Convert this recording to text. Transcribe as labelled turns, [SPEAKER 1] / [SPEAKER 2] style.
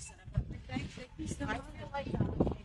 [SPEAKER 1] Thank you so
[SPEAKER 2] I
[SPEAKER 1] much.
[SPEAKER 2] feel like,